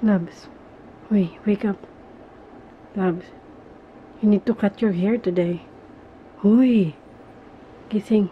Labs. Wait, wake up. Labs. You need to cut your hair today. Huy. Gising.